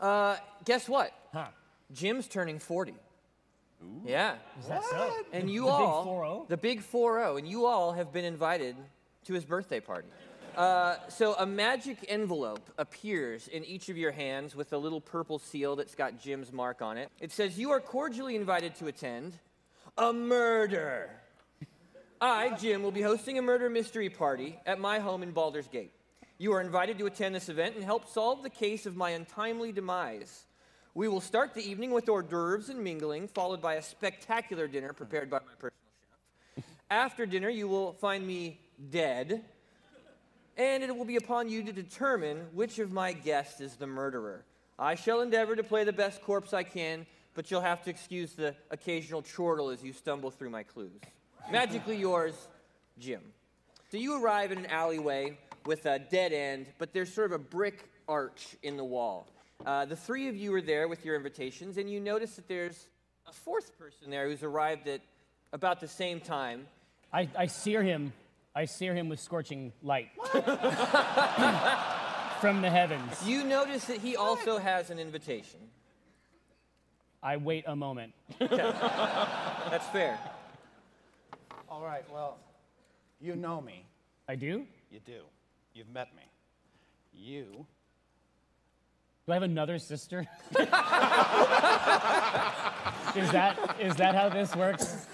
Uh, guess what? Huh. Jim's turning 40. Yeah. Is that so? And The- you the big all, 4-0? the big 4-0, and you all have been invited to his birthday party. Uh, so a magic envelope appears in each of your hands with a little purple seal that's got Jim's mark on it. It says, you are cordially invited to attend a murder. I, Jim, will be hosting a murder mystery party at my home in Baldur's Gate. You are invited to attend this event and help solve the case of my untimely demise. We will start the evening with hors d'oeuvres and mingling, followed by a spectacular dinner prepared by my personal chef. After dinner, you will find me dead, and it will be upon you to determine which of my guests is the murderer. I shall endeavor to play the best corpse I can, but you'll have to excuse the occasional chortle as you stumble through my clues. Magically yours, Jim. So you arrive in an alleyway with a dead end, but there's sort of a brick arch in the wall. Uh, the three of you are there with your invitations, and you notice that there's a fourth person there who's arrived at about the same time. I, I sear him. I sear him with scorching light from the heavens. You notice that he also has an invitation. I wait a moment. That's fair. All right, well, you know me. I do? You do. You've met me. You Do I have another sister? is that is that how this works?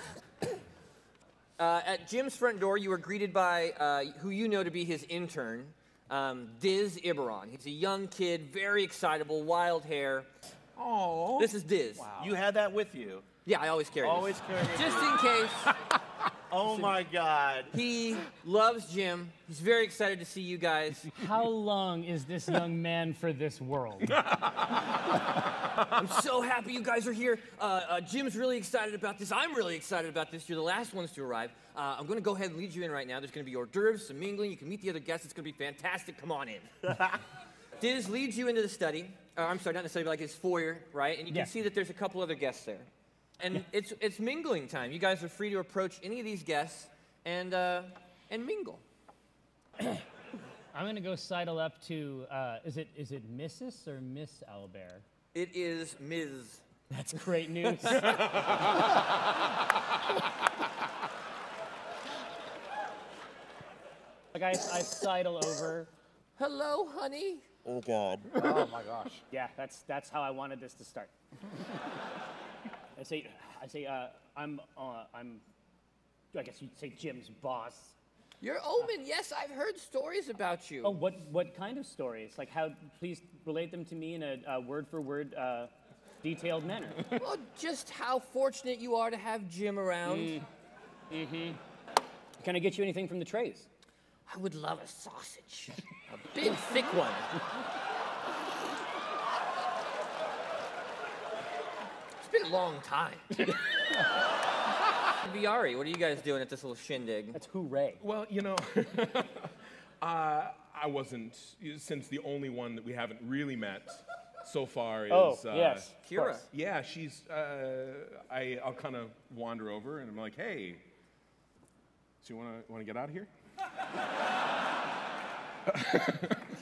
Uh, at Jim's front door, you are greeted by uh, who you know to be his intern, um, Diz Iberon. He's a young kid, very excitable, wild hair. Oh. This is Diz. You had that with you. Yeah, I always carry Always this. carry Just in case. Oh my God. He loves Jim. He's very excited to see you guys. How long is this young man for this world? I'm so happy you guys are here. Uh, uh, Jim's really excited about this. I'm really excited about this. You're the last ones to arrive. Uh, I'm going to go ahead and lead you in right now. There's going to be hors d'oeuvres, some mingling. You can meet the other guests. It's going to be fantastic. Come on in. Diz leads you into the study. Uh, I'm sorry, not the study, but like his foyer, right? And you can see that there's a couple other guests there. And it's, it's mingling time. You guys are free to approach any of these guests and, uh, and mingle. I'm gonna go sidle up to. Uh, is it is it Mrs. or Miss Albert? It is Ms. That's great news. like I, I sidle over. Hello, honey. Oh God. Oh my gosh. Yeah, that's that's how I wanted this to start. I say, I say, uh, I'm, uh, I'm. I guess you'd say Jim's boss. You're Omin. Yes, I've heard stories about you. Oh, what what kind of stories? Like how? Please relate them to me in a, a word for word, uh, detailed manner. Well, just how fortunate you are to have Jim around. Mm-hmm. Can I get you anything from the trays? I would love a sausage. A big, thick one. Been a long time. Viari, what are you guys doing at this little shindig? That's hooray. Well, you know, uh, I wasn't, since the only one that we haven't really met so far is. Oh, uh, yes. Kira. Yeah, she's, uh, I, I'll kind of wander over and I'm like, hey, so you want to want to get out of here?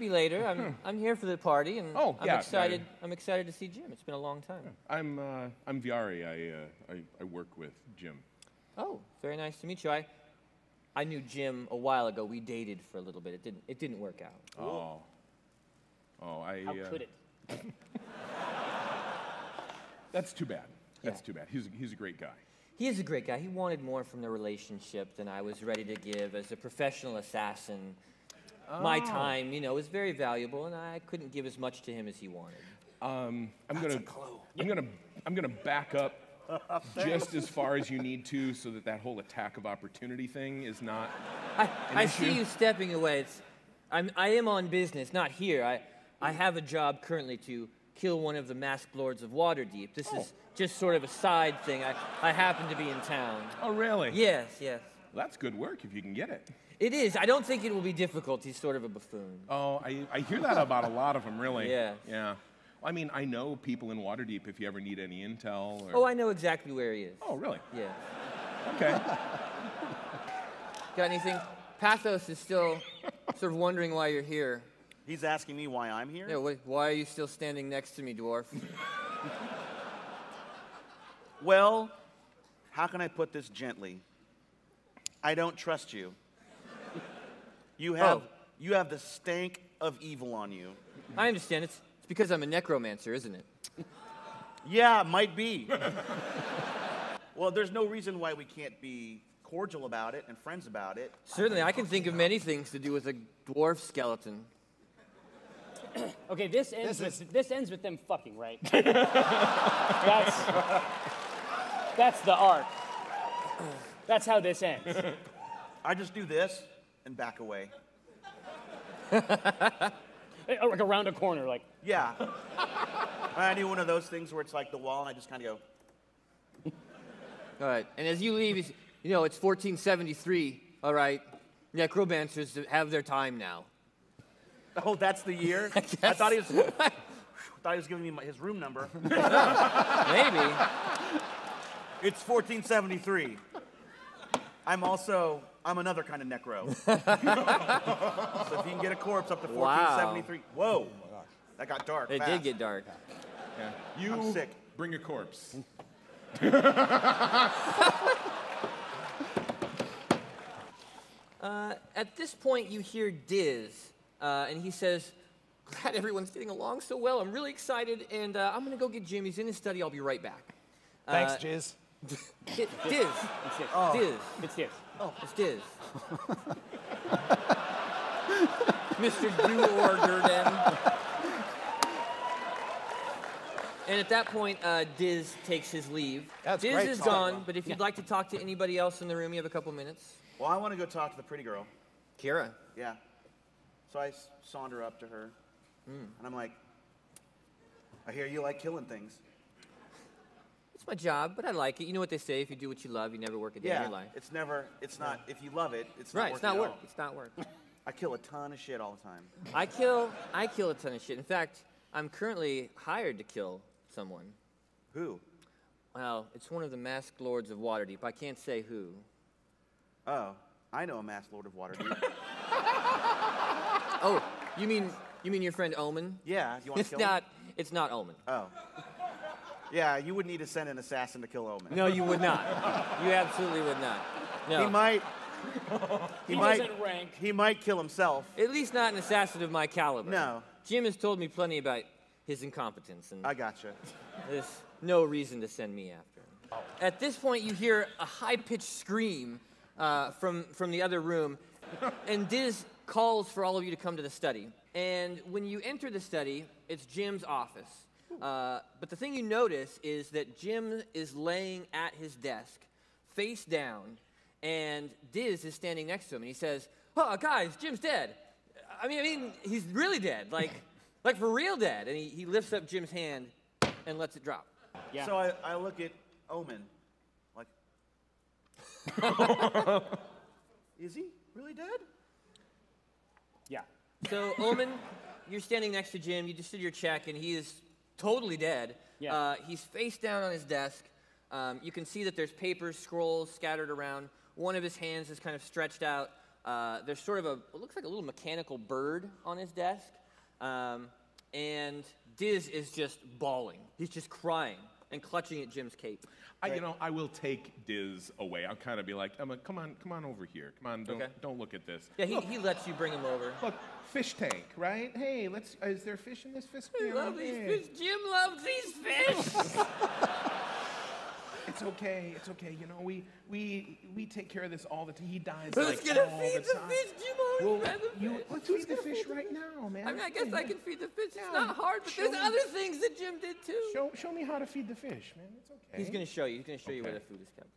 Maybe later. I'm, I'm here for the party, and Oh, I'm yeah, excited. yeah. I'm excited to see Jim. It's been a long time. I'm, uh, I'm Viari. I, uh, I, I work with Jim. Oh, very nice to meet you. I, I knew Jim a while ago. We dated for a little bit. It didn't, it didn't work out. Oh. Oh, I. How uh, could it? That's too bad. That's Yeah. too bad. He's, he's a great guy. He is a great guy. He wanted more from the relationship than I was ready to give as a professional assassin. My time, you know, was very valuable, and I couldn't give as much to him as he wanted. Um, I'm gonna, I'm gonna, I'm gonna back up just as far as you need to, so that that whole attack of opportunity thing is not. I, I see you stepping away. It's, I'm, I am on business, not here. I, I have a job currently to kill one of the masked lords of Waterdeep. This is just sort of a side thing. I, I happen to be in town. Oh, really? Yes, yes. Well, that's good work if you can get it. It is. I don't think it will be difficult. He's sort of a buffoon. Oh, I, I hear that about a lot of them, really. Yeah. Yeah. Well, I mean, I know people in Waterdeep if you ever need any intel. Or... Oh, I know exactly where he is. Oh, really? Yeah. Okay. Got anything? Pathos is still sort of wondering why you're here. He's asking me why I'm here? Yeah, wh- why are you still standing next to me, dwarf? Well, how can I put this gently? I don't trust you. You oh. have Oh. you have the stank of evil on you. I understand. It's, it's because I'm a necromancer, isn't it? Yeah, might be. well, there's no reason why we can't be cordial about it and friends about it. Certainly, I can think of many things to do with a dwarf skeleton. Okay, this ends This with this ends with them fucking, right? that's that's the arc. That's how this ends. I just do this and back away. Like around a corner, like Yeah. I do one of those things where it's like the wall and I just kind of go, All right, and as you leave, you know, it's 1473. All right, necromancers have their time now. oh, that's the year? I, guess. thought he was, I thought he was giving me my, his room number. Maybe. It's 1473. I'm also, I'm another kind of necro. so if you can get a corpse up to Wow. 1473, whoa, that got dark. It fast. did get dark. Yeah. You I'm sick. bring a corpse. Uh, at this point, you hear Diz, uh, and he says, Glad everyone's getting along so well. I'm really excited, and uh, I'm going to go get Jim. He's in his study. I'll be right back. Thanks, Uh, Jizz. Di- Diz. it's this. Diz. It's this. It's Diz. Mr. Do'Urden. And at that point, uh, Diz takes his leave. That's Diz great is talk. gone, but if you'd like to talk to anybody else in the room, you have a couple minutes. Well, I want to go talk to the pretty girl. Kira. Yeah. So I saunter up to her, and I'm like, I hear you like killing things. It's my job, but I like it. You know what they say: if you do what you love, you never work a day in your life. It's never, it's not, if you love it, it's Right? not It's not work. all. It's not work. I kill a ton of shit all the time. I kill. I kill a ton of shit. In fact, I'm currently hired to kill someone. Who? Well, it's one of the masked lords of Waterdeep. I can't say who. Oh, I know a masked lord of Waterdeep. Oh, you mean you mean your friend Omin? yeah, you want to It's kill not. It's not Omin. Oh. Yeah, you would need to send an assassin to kill Omin. No, you would not. You absolutely would not. No. He might. He, He might. doesn't rank. He might kill himself. At least not an assassin of my caliber. No. Jim has told me plenty about his incompetence, and I gotcha. there's no reason to send me after him. At this point, you hear a high-pitched scream uh, from from the other room, and Diz calls for all of you to come to the study. And when you enter the study, it's Jim's office. Uh, but the thing you notice is that Jim is laying at his desk, face down, and Diz is standing next to him, and he says, "Oh, guys, Jim's dead. I mean, I mean, he's really dead, like, like for real dead." And he, he lifts up Jim's hand and lets it drop. Yeah. So I, I look at Omin, like, is he really dead? yeah. So, Omin, you're standing next to Jim. You just did your check, and he is totally dead. Yeah. Uh, he's face down on his desk. Um, you can see that there's papers, scrolls scattered around. One of his hands is kind of stretched out. Uh, there's sort of a, it looks like a little mechanical bird on his desk. Um, and Diz is just bawling. He's just crying and clutching at Jim's cape. I, you know, I will take Diz away. I'll kind of be like, Emma, come on, come on over here. Come on, don't, Okay. don't look at this. Yeah, he, he lets you bring him over. Look, fish tank, right? Hey, let's. Is there fish in this fish I tank? love these Yeah. fish. Jim loves these fish. It's okay. It's okay. You know, we we we take care of this all the time. He dies Who's like gonna all feed the the time. fish? Jim always Well, fed the you, fish. let's Who's feed the gonna fish feed the right now, man. I mean, I guess I can feed the fish. It's Yeah, not hard, but show there's me. other things that Jim did too. Show show me how to feed the fish, man. It's okay. He's gonna show you. He's gonna show you where the food is kept.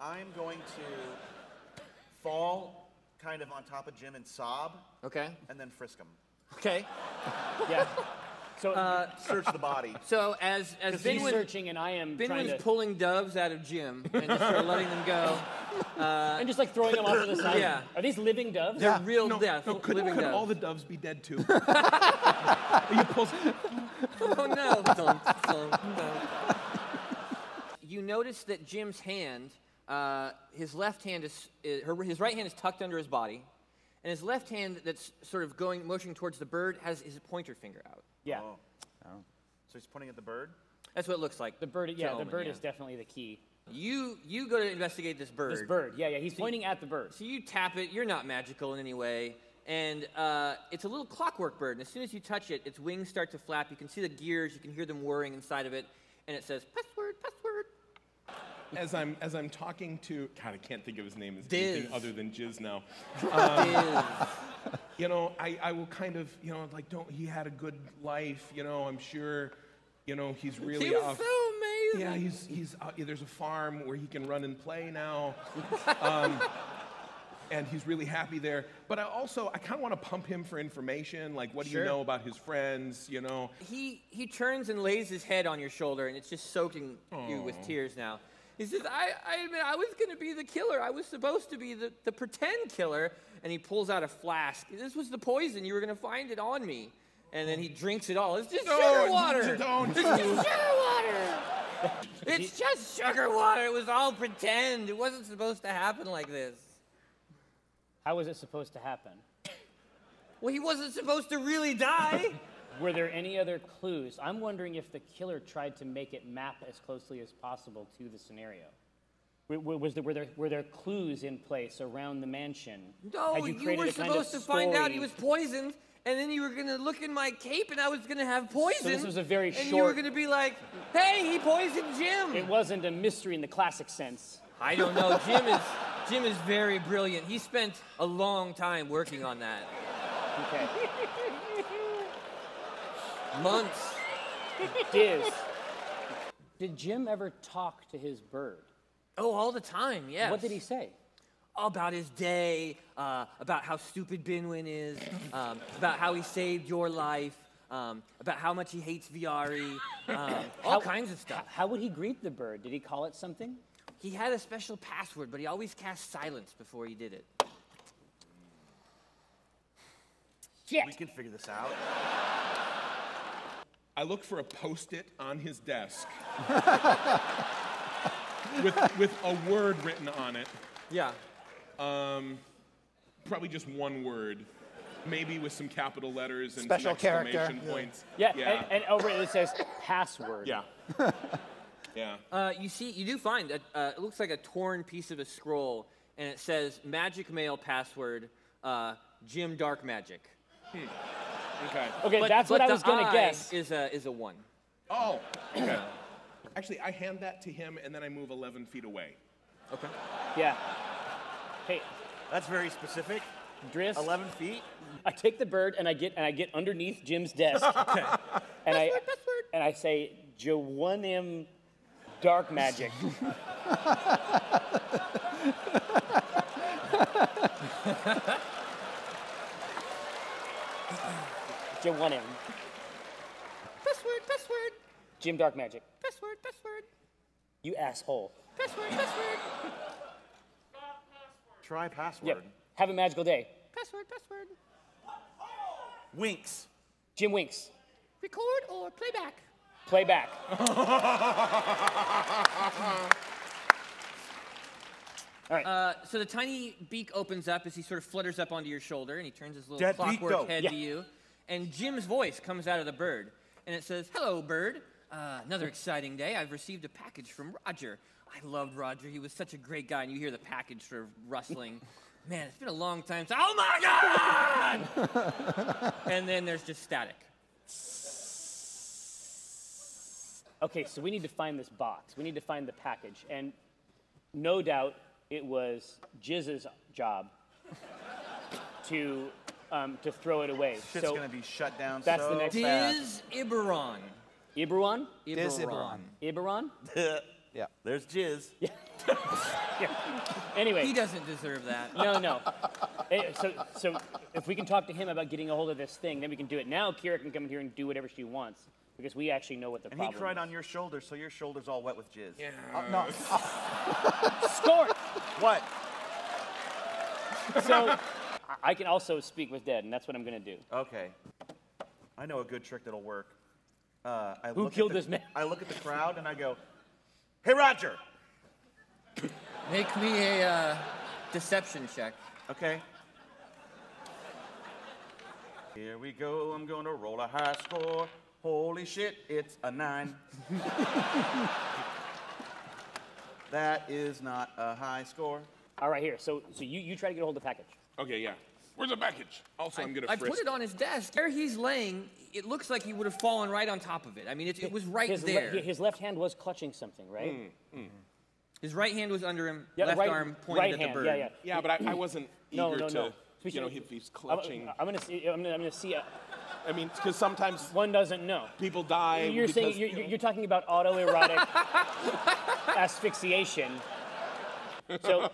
I'm going to fall kind of on top of Jim and sob, Okay. and then frisk him. Okay. Yeah. So Search the body. So as as he's Binwin, searching, and I am trying Binwin's to, pulling doves out of Jim and just sort of letting them go. and just like throwing them off to the side. Yeah. Are these living doves? They're real no, death, no, could, living could doves. all the doves be dead too? you pull, oh no! Dun, dun, dun. You notice that Jim's hand, uh, his left hand is, is her, his right hand is tucked under his body, and his left hand that's sort of going motioning towards the bird has his pointer finger out. Yeah. Oh. So he's pointing at the bird. That's what it looks like. The bird, yeah, the Omin, bird yeah. is definitely the key. You you go to investigate this bird. This bird, yeah, yeah, he's pointing at the bird. So you tap it. You're not magical in any way, and uh, it's a little clockwork bird. And as soon as you touch it, its wings start to flap. You can see the gears. You can hear them whirring inside of it, and it says password, password. As I'm as I'm talking to God, I can't think of his name as Diz. anything other than Jizz now. Diz. You know, I, I will kind of you know like don't he had a good life. You know, I'm sure. You know, he's really he was off. so amazing. Yeah, he's he's uh, yeah, there's a farm where he can run and play now, um, and he's really happy there. But I also I kind of want to pump him for information, like what do you know about his friends? You know, he he turns and lays his head on your shoulder, and it's just soaking you with tears now. He says, I, I admit I was going to be the killer. I was supposed to be the, the pretend killer. And he pulls out a flask. This was the poison. You were going to find it on me. And then he drinks it all. It's just sugar water. don't. It's just sugar water. It's just sugar water. It was all pretend. It wasn't supposed to happen like this. How was it supposed to happen? Well, he wasn't supposed to really die. Were there any other clues? I'm wondering if the killer tried to make it map as closely as possible to the scenario. W- w- Was there, were, there, were there clues in place around the mansion? No, Had you, created were a kind of supposed to find out he was poisoned, and then you were gonna look in my cape, and I was gonna have poison. So this was a very and you were gonna be like, "Hey, he poisoned Jim." It wasn't a mystery in the classic sense. I don't know. Jim is Jim is very brilliant. He spent a long time working on that, Okay. months. Diz, did Jim ever talk to his bird? Oh, all the time. Yes. What did he say? About his day, uh, about how stupid Binwin is, um, about how he saved your life, um, about how much he hates Viari, um, all How- kinds of stuff. How would he greet the bird? Did he call it something? He had a special password, but he always cast silence before he did it. Shit. We can figure this out. I look for a post-it on his desk with with a word written on it. Yeah. Um, Probably just one word, maybe with some capital letters and Special some character, exclamation yeah. points. Yeah, yeah, And, and over it, it says password. yeah. yeah. Uh, you see, you do find that uh, it looks like a torn piece of a scroll, and it says "Magic Mail password uh, Jim Darkmagic." Okay. Okay, But- that's what I was gonna I guess. Is a is a one. Oh. Okay. Actually, I hand that to him and then I move 11 feet away. Okay. Yeah. Hey, That's very specific. Drizzt. 11 feet. I take the bird and I get and I get underneath Jim's desk. okay. and I and I say Joannim dark magic. Joannim. Password. Password. Jim Darkmagic. Password. Password. You asshole. Password. Password. Try password. Yep. Have a magical day. Password. Password. Winks. Jim Winks. Record or playback? playback. Play back. Uh, so the tiny beak opens up as he sort of flutters up onto your shoulder, and he turns his little Dead beak, clockwork though. head Yeah. to you. And Jim's voice comes out of the bird, and it says, "Hello, bird. Uh, another exciting day. I've received a package from Roger. I loved Roger. He was such a great guy." And you hear the package sort of rustling. Man, it's been a long time. since- oh my God! and then there's just static. Okay, so we need to find this box. We need to find the package. And no doubt it was Jizz's job to, um, to throw it away. Shit's so, gonna be shut down that's so the next- Fast. Diz Iberon. Iberon? Diz Iberon. Iberon? Yeah. There's Jizz. Anyway. He doesn't deserve that. No, no. Eh, so, so if we can talk to him about getting a hold of this thing, then we can do it. Now Kira can come in here and do whatever she wants because we actually know what the problem And he cried is. on your shoulder, so your shoulder's all wet with jizz. Yeah. No, Score! What? So I- I can also speak with dead, and that's what I'm going to do. Okay. I know a good trick that'll work. Uh, I Who look at killed the- this man? I look at the crowd and I go, "Hey, Roger." Make me a uh, deception check. Okay. Here we go. I'm gonna roll a high score. Holy shit, it's a nine. that is not a high score. All right, here. So, so you, you try to get a hold of the package. Okay, yeah. Where's the package? Also, I'm gonna I frisk. put it on his desk. Where he's laying, it looks like he would have fallen right on top of it. I mean, it, it was right his, le- there. his left hand was clutching something, right? His right hand was under him, Yeah, left right, arm pointed right at hand. the bird. Yeah, yeah. Yeah, but I, I wasn't No, eager no, to, no. you know, Speaking- if he's I'm, clutching. I'm gonna see. I'm gonna, I'm gonna see. Uh, I mean, because sometimes one doesn't know. people die. You're because, saying you're, you know, you're talking about autoerotic asphyxiation. So,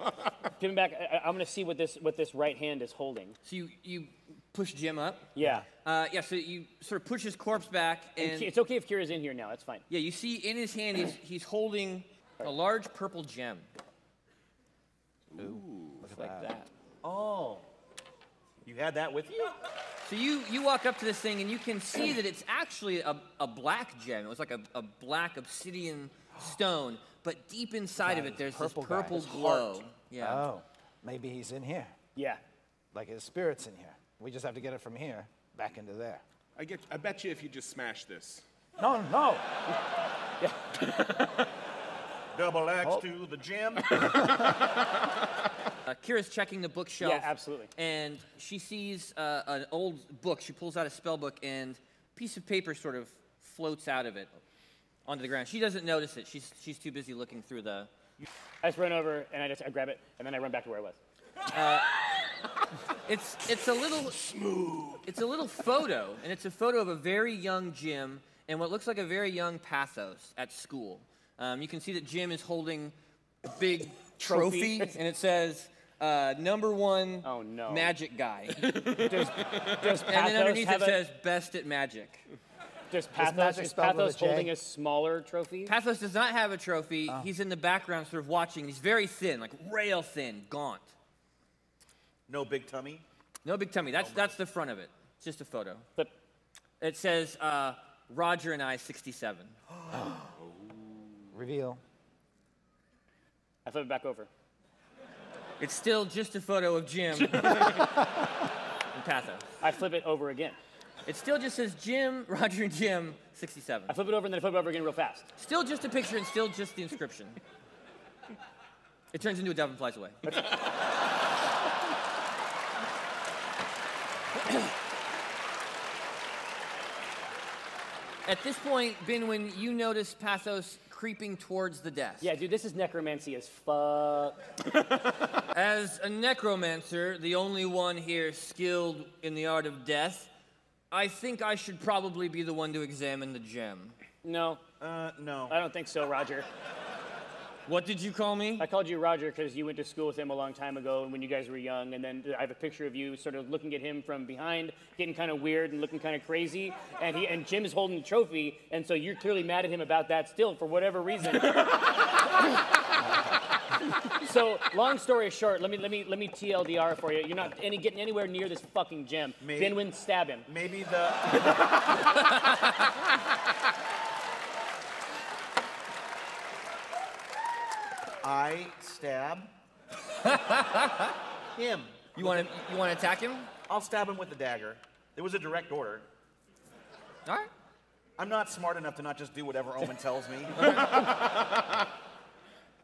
giving back, I, I'm gonna see what this what this right hand is holding. So you, you push Jim up. Yeah. Uh, yeah, so you sort of push his corpse back, and It's okay if Kira's in here now. That's fine. yeah, you see in his hand he's, he's holding a large purple gem. Ooh, Look Like that. Oh. You had that with you? So you, you walk up to this thing and you can see that it's actually a, a black gem. It was like a, a black obsidian stone, but deep inside of it there's purple this guy, purple his glow. Yeah. Oh, maybe he's in here. Yeah. Like his spirit's in here. We just have to get it from here back into there. I get. I bet you if you just smash this. No, no. Double X Oh. to the gym. Uh, Kira's checking the bookshelf. Yeah, absolutely. And she sees uh, an old book. She pulls out a spell book, and a piece of paper sort of floats out of it onto the ground. She doesn't notice it. She's, she's too busy looking through the. I just run over and I just I grab it and then I run back to where I was. It's, it's a little. Smooth. It's a little photo, and it's a photo of a very young Jim and what looks like a very young Pathos at school. Um, you can see that Jim is holding a big trophy, Trophy. and it says. Uh, number one Oh, no. magic guy. Does and then underneath have it a, says best at magic. does Pathos, magic is spelled Pathos a J? holding a smaller trophy? Pathos does not have a trophy. He's in the background, sort of watching. He's very thin, like rail thin, gaunt. No big tummy. No big tummy. That's that's the front of it. It's just a photo. But It says uh, Roger and I, 67. Reveal. I flip it back over. It's still just a photo of Jim and Pathos. I flip it over again. It still just says Jim, Roger, and Jim, 67. I flip it over and then I flip it over again real fast. Still just a picture and still just the inscription. It turns into a dove and flies away. At this point, Ben, when you notice Pathos creeping towards the desk. Yeah, dude, this is necromancy as fuck. As a necromancer, the only one here skilled in the art of death, I think I should probably be the one to examine the gem. No, Uh, no. I don't think so, Roger. What did you call me? I called you Roger because you went to school with him a long time ago when you guys were young, and then I have a picture of you sort of looking at him from behind, getting kind of weird and looking kind of crazy. And he and Jim is holding the trophy, and so you're clearly mad at him about that still for whatever reason. so long story short, let me let me let me TLDR for you. You're not any getting anywhere near this fucking gem. Me? Binwin, stab him. Maybe the. I stab him. You want to you want to attack him? I'll stab him with the dagger. It was a direct order. All right. I'm not smart enough to not just do whatever Omin tells me.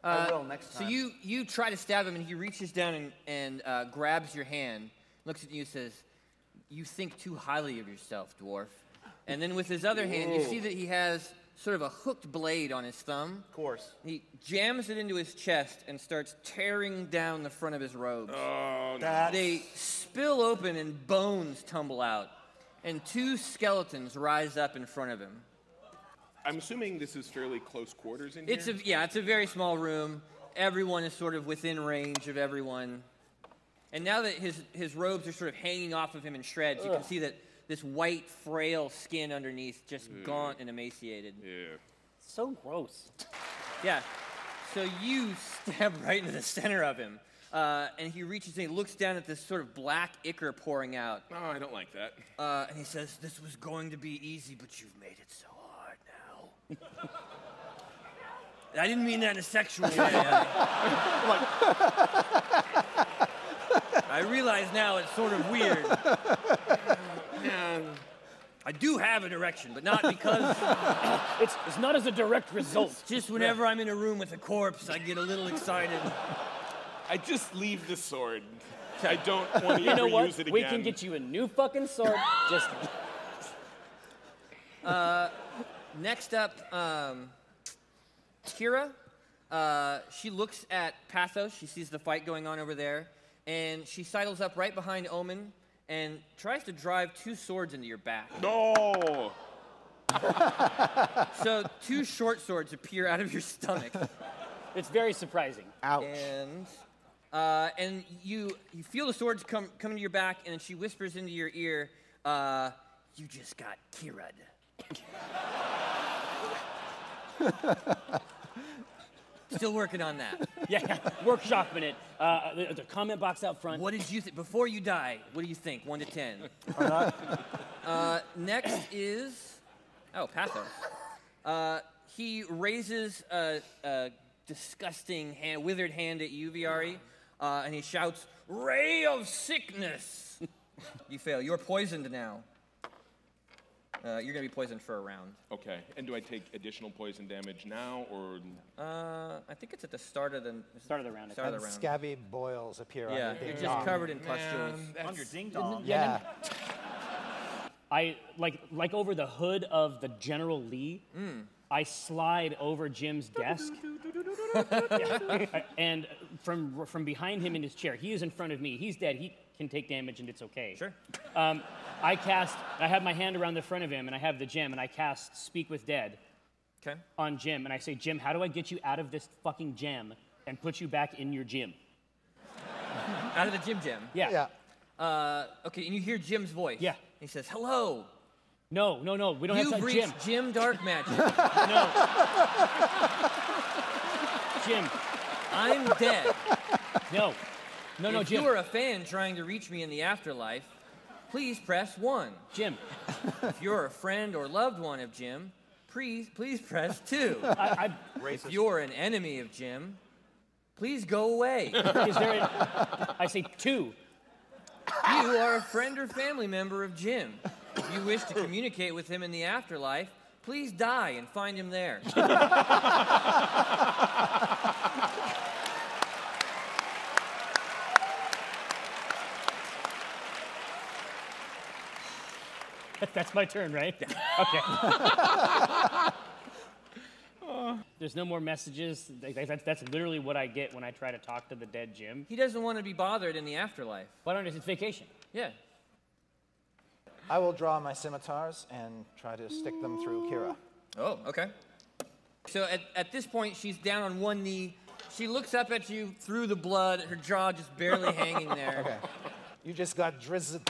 I will next So you you try to stab him, and he reaches down and, and uh, grabs your hand, looks at you, and says, "You think too highly of yourself, dwarf." And then with his other hand, you see that he has sort of a hooked blade on his thumb. Of course. He jams it into his chest and starts tearing down the front of his robes. Oh, That's, They spill open and bones tumble out, and two skeletons rise up in front of him. I'm assuming this is fairly close quarters in It's here. a yeah, it's a very small room. Everyone is sort of within range of everyone. And now that his his robes are sort of hanging off of him in shreds, you can see that this white, frail skin underneath just gaunt and emaciated. yeah. So gross. Yeah. So you stab right into the center of him. Uh, and he reaches and he looks down at this sort of black ichor pouring out. Oh, I don't like that. Uh, and he says, This was going to be easy, but you've made it so hard now. I didn't mean that in a sexual way. I realize now it's sort of weird. No, man. I do have an erection, but not because It's, it's not as a direct result. just whenever I'm in a room with a corpse, I get a little excited. I just leave the sword. I don't want to You know ever what? use it again. We can get you a new fucking sword. Just Next up, um, Kira. Uh, she looks at Pathos. She sees the fight going on over there, and she sidles up right behind Omin and tries to drive two swords into your back. No. So two short swords appear out of your stomach, it's very surprising. Ouch. and uh, and you you feel the swords come come into your back, and then she whispers into your ear, uh, "You just got Kira'd." Still working on that. Yeah, yeah. workshopping it. Uh, the, the comment box out front. What did you think? Before you die, what do you think? One to ten. uh, next is, oh, Pathos. Uh, he raises a, a disgusting hand, withered hand at you, Viari, uh, and he shouts, "Ray of sickness!" you fail. You're poisoned now. Uh, you're gonna be poisoned for a round. Okay. And do I take additional poison damage now or? Uh, I think it's at the start of the Start of the round. Start of the And round. scabby boils appear on Yeah, your you're ding just dong. covered in pustules. On your ding dong. Yeah. I like like over the hood of the General Lee. I slide over Jim's desk, and from from behind him in his chair, he is in front of me. He's dead. He can take damage, and it's okay. Sure. Um, I cast. I have my hand around the front of him, and I have the gem, and I cast Speak with Dead Okay. on Jim, and I say, Jim, how do I get you out of this fucking gem and put you back in your gym? Out of the gym gem. Yeah. Yeah. Uh, okay, and you hear Jim's voice. Yeah. He says, "Hello, No, no, no. We don't you've have to. reached Jim. Jim Dark Magic. No. Jim. I'm dead. No. No, no, if Jim. you are a fan trying to reach me in the afterlife, please press one. Jim. If you're a friend or loved one of Jim, please please press two. I, if you're an enemy of Jim, please go away. I, is there a, I say two. you are a friend or family member of Jim. If you wish to communicate with him in the afterlife, please die and find him there. That's my turn, right? Okay. Uh. There's no more messages. That's, that's literally what I get when I try to talk to the dead Jim. He doesn't want to be bothered in the afterlife. Why don't I? It's vacation. Yeah. I will draw my scimitars and try to stick them through Kira. Oh, okay. So at, at this point, she's down on one knee. She looks up at you through the blood, her jaw just barely hanging there. Okay. You just got drizzled.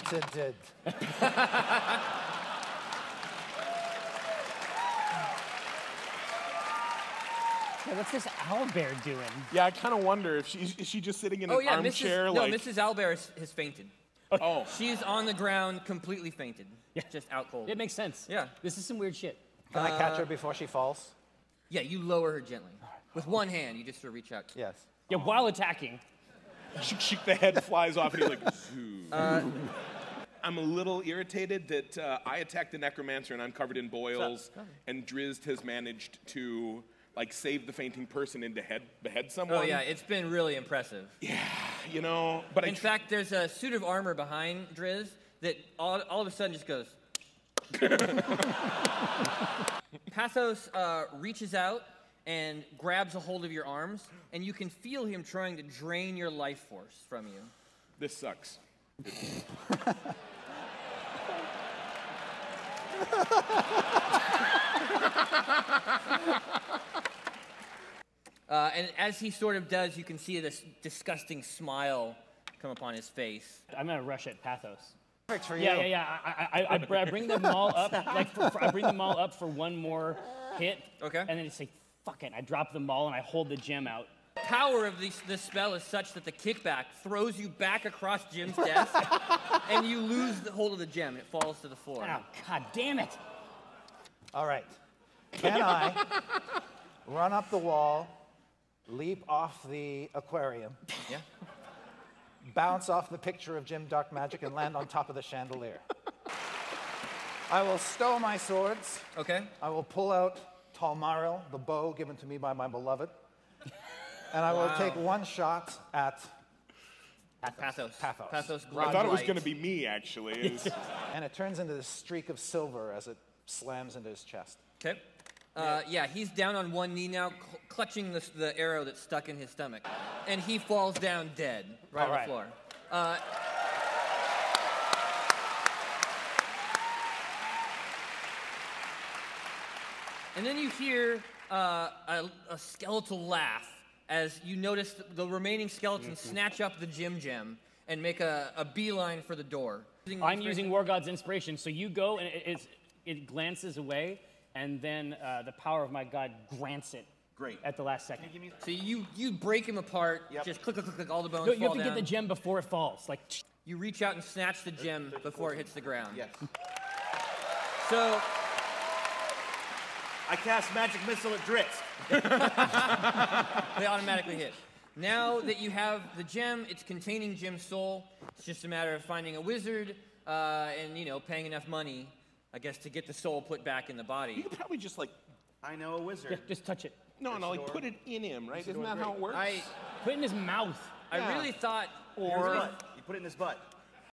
Yeah, what's this owlbear doing? Yeah, I kind of wonder if she's is she just sitting in Oh an yeah, armchair Mrs. like. No, Mrs. Albert has, has fainted. Oh. She's on the ground, completely fainted. Yeah. Just out cold. It makes sense. Yeah. This is some weird shit. Can I catch her before she falls? Yeah, you lower her gently. With one hand, you just sort of reach out. Yes. Yeah, while attacking. Shik, shik, the head flies off, and he's like, "Zoo." I'm a little irritated that uh, I attacked the necromancer and I'm covered in boils, and Drizzt has managed to like save the fainting person and behead behead someone. Oh yeah, it's been really impressive. Yeah, you know. But I In tr- fact, there's a suit of armor behind Drizzt that all, all of a sudden just goes. Pathos uh, reaches out and grabs a hold of your arms, and you can feel him trying to drain your life force from you. this sucks. Uh, and as he sort of does, you can see this disgusting smile come upon his face. I'm gonna rush at Pathos. Perfect for you. Yeah, yeah, yeah. I, I, I, I bring them all up, like, for, for- I bring them all up for one more hit. Okay. And then it's like, fuck it. I drop them all and I hold the gem out. The power of this, this spell is such that the kickback throws you back across Jim's desk, and you lose the hold of the gem, and it falls to the floor. Oh, god damn it. All right. Can I run up the wall, leap off the aquarium, Yeah. bounce off the picture of Jim Darkmagic, and land on top of the chandelier? I will stow my swords. Okay. I will pull out Taulmaril, the bow given to me by my beloved. And I will take one shot at, at Pathos. Pathos. Pathos. I thought it was going to be me, actually. It's- and it turns into this streak of silver as it slams into his chest. Okay. Uh, yeah, he's down on one knee now, cl- clutching the, the arrow that's stuck in his stomach. And he falls down dead right All on right. the floor. Uh, and then you hear uh, a, a skeletal laugh as you notice the remaining skeletons snatch up the Jim Gem and make a, a beeline for the door. I'm using War God's inspiration, so you go and it, it's, it glances away, and then uh, the power of my God grants it. Great. At the last second. So you you break him apart, Yep. just click, click, click, click, all the bones No, you have to down. get the gem before it falls. Like, You reach out and snatch the gem before it hits the ground. Yes. So I cast magic missile at Drizzt. they automatically hit. Now that you have the gem, it's containing Jim's soul. It's just a matter of finding a wizard uh, and you know paying enough money, I guess, to get the soul put back in the body. you body. could probably just like, I know a wizard. just touch it. no, no, like put it in him, right? Isn't that how it works? I Put it in his mouth. I Yeah. really thought. Here's Or his butt. You put it in his butt.